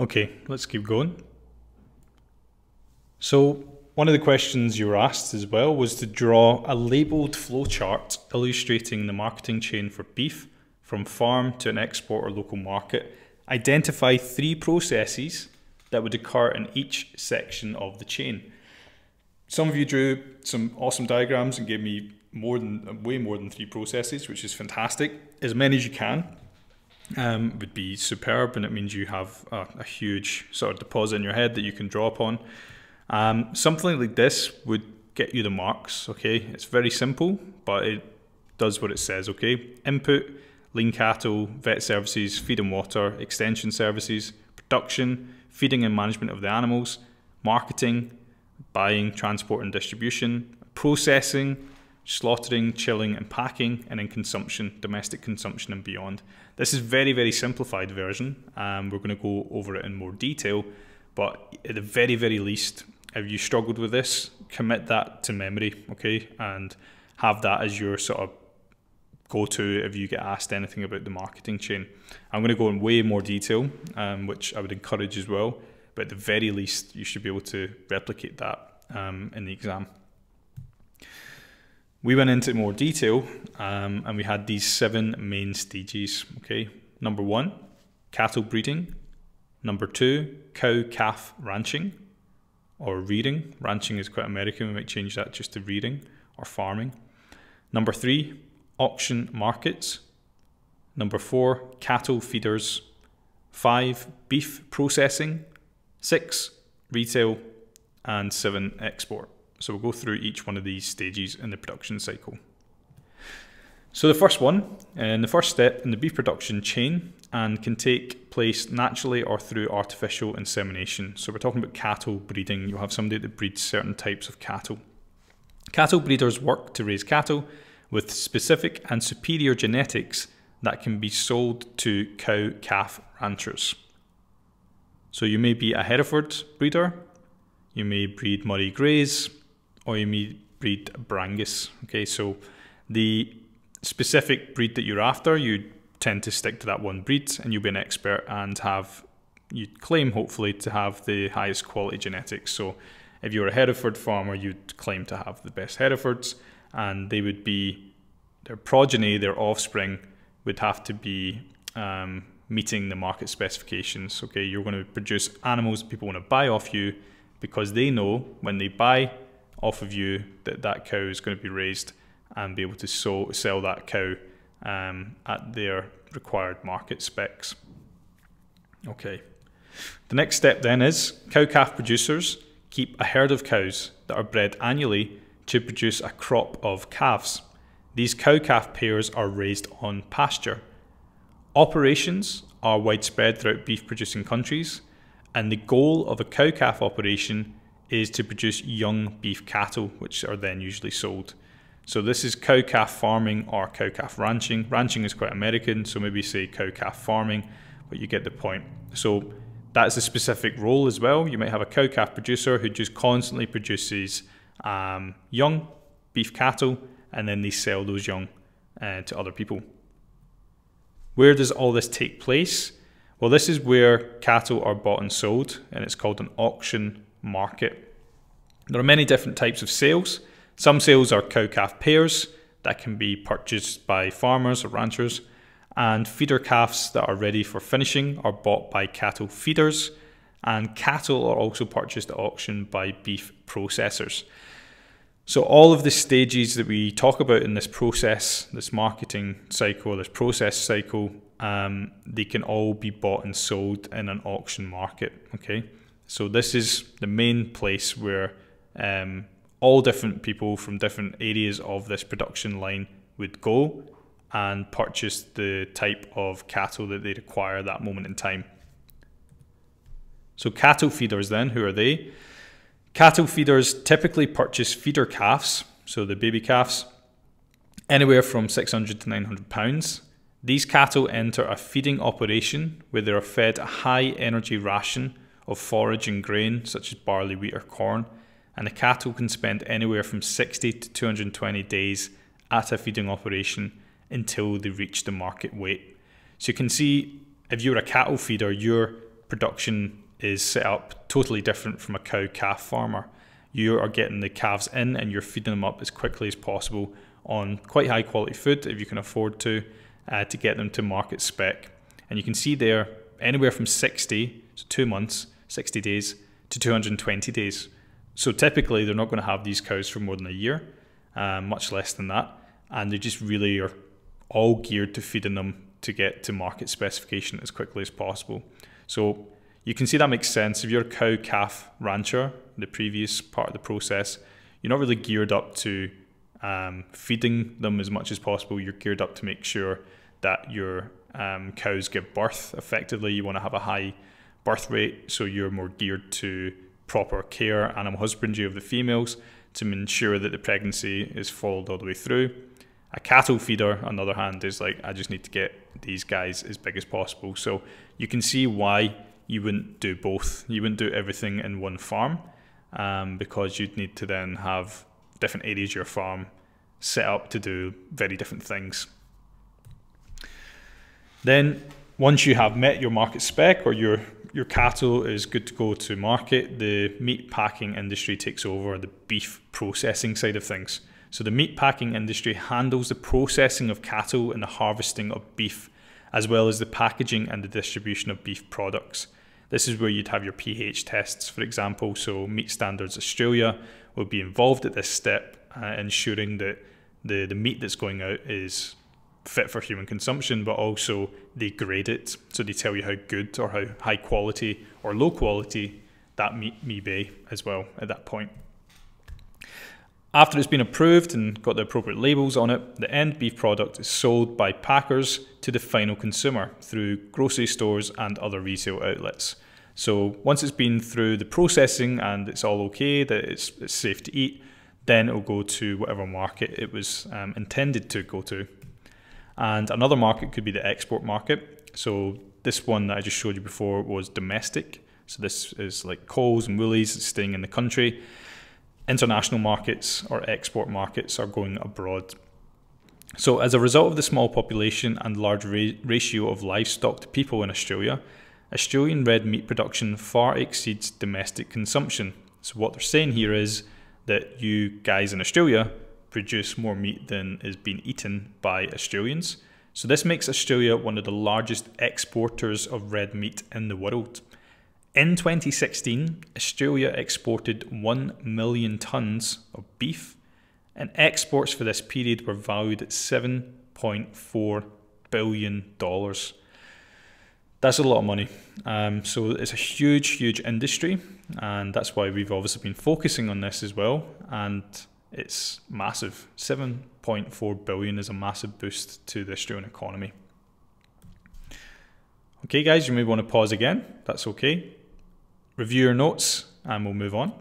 Okay, let's keep going. So one of the questions you were asked as well was to draw a labelled flowchart illustrating the marketing chain for beef from farm to an export or local market. Identify three processes that would occur in each section of the chain. Some of you drew some awesome diagrams and gave me more than way more than three processes, which is fantastic. As many as you can um, would be superb, and it means you have a, a, huge sort of deposit in your head that you can draw upon. Um, something like this would get you the marks. Okay, it's very simple, but it does what it says. Okay, input, lean cattle, vet services, feed and water, extension services, production, feeding and management of the animals, marketing, buying, transport and distribution, processing, slaughtering, chilling and packing, and then consumption, domestic consumption and beyond. This is very, very simplified version. Um, we're going to go over it in more detail, but at the very, very least, if you struggled with this, commit that to memory, okay, and have that as your sort of go to if you get asked anything about the marketing chain. I'm going to go in way more detail, um, which I would encourage as well, but at the very least, you should be able to replicate that um, in the exam. We went into more detail um, and we had these seven main stages. Okay, number one, cattle breeding. Number two, cow calf ranching or rearing. Ranching is quite American, we might change that just to rearing or farming. Number three, auction markets. Number four, cattle feeders. Five, beef processing. Six, retail. And seven, export. So we'll go through each one of these stages in the production cycle. So the first one, and the first step in the beef production chain, and can take place naturally or through artificial insemination. So we're talking about cattle breeding. You'll have somebody that breeds certain types of cattle. Cattle breeders work to raise cattle with specific and superior genetics that can be sold to cow calf ranchers. So you may be a Hereford breeder, you may breed Murray Greys, may breed Brangus. Okay, so the specific breed that you're after, you tend to stick to that one breed and you'll be an expert and have you claim hopefully to have the highest quality genetics. So if you're a Hereford farmer, you'd claim to have the best Herefords and they would be their progeny, their offspring would have to be um, meeting the market specifications. Okay, you're going to produce animals people want to buy off you because they know when they buy off of you that that cow is going to be raised and be able to so, sell that cow um, at their required market specs. Okay. The next step then is cow calf producers keep a herd of cows that are bred annually to produce a crop of calves. These cow calf pairs are raised on pasture. Operations are widespread throughout beef producing countries, and the goal of a cow calf operation is to produce young beef cattle, which are then usually sold. So this is cow calf farming or cow calf ranching. Ranching is quite American, so maybe say cow calf farming, but you get the point. So that's a specific role as well. You might have a cow calf producer who just constantly produces um, young beef cattle, and then they sell those young uh, to other people. Where does all this take place? Well, this is where cattle are bought and sold, and it's called an auction market. There are many different types of sales. Some sales are cow calf pairs that can be purchased by farmers or ranchers, and feeder calves that are ready for finishing are bought by cattle feeders, and cattle are also purchased at auction by beef processors. So, all of the stages that we talk about in this process, this marketing cycle, this process cycle, um, they can all be bought and sold in an auction market. Okay. So this is the main place where um, all different people from different areas of this production line would go and purchase the type of cattle that they require at that moment in time. So cattle feeders then, who are they? Cattle feeders typically purchase feeder calves, so the baby calves, anywhere from 600 to 900 pounds. These cattle enter a feeding operation where they are fed a high energy ration of forage and grain such as barley, wheat, or corn, and the cattle can spend anywhere from 60 to 220 days at a feeding operation until they reach the market weight. So you can see if you're a cattle feeder, you're production is set up totally different from a cow calf farmer. You are getting the calves in and you're feeding them up as quickly as possible on quite high quality food if you can afford to, uh, to get them to market spec. And you can see there anywhere from 60, so two months, 60 days, to 220 days. So typically they're not going to have these cows for more than a year, uh, much less than that. And they just really are all geared to feeding them to get to market specification as quickly as possible. So you can see that makes sense. If you're a cow calf rancher, the previous part of the process, you're not really geared up to um, feeding them as much as possible. You're geared up to make sure that your um, cows give birth effectively. You want to have a high birth rate, so you're more geared to proper care, animal husbandry of the females to ensure that the pregnancy is followed all the way through. A cattle feeder, on the other hand, is like, I just need to get these guys as big as possible. So you can see why you wouldn't do both. You wouldn't do everything in one farm um, because you'd need to then have different areas of your farm set up to do very different things. Then, once you have met your market spec or your your cattle is good to go to market, the meat packing industry takes over the beef processing side of things. So the meat packing industry handles the processing of cattle and the harvesting of beef, as well as the packaging and the distribution of beef products. This is where you'd have your pH tests, for example. So Meat Standards Australia will be involved at this step, uh, ensuring that the, the meat that's going out is fit for human consumption, but also they grade it. So they tell you how good or how high quality or low quality that meat may be as well at that point. After it's been approved and got the appropriate labels on it, the end beef product is sold by packers to the final consumer through grocery stores and other retail outlets. So once it's been through the processing and it's all okay, that it's, it's safe to eat, then it'll go to whatever market it was um, intended to go to. And another market could be the export market. So this one that I just showed you before was domestic. So this is like Coles and Woolies staying in the country. International markets or export markets are going abroad. So as a result of the small population and large ra- ratio of livestock to people in Australia, Australian red meat production far exceeds domestic consumption. So what they're saying here is that you guys in Australia produce more meat than is being eaten by Australians. So this makes Australia one of the largest exporters of red meat in the world. In 2016, Australia exported 1 million tonnes of beef, and exports for this period were valued at $7.4 billion. That's a lot of money. Um, so it's a huge, huge industry, and that's why we've obviously been focusing on this as well. And it's massive. 7.4 billion is a massive boost to the Australian economy. Okay, guys, you may want to pause again. That's okay. Review your notes and we'll move on.